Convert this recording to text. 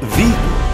the